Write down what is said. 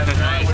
Bye. Good night.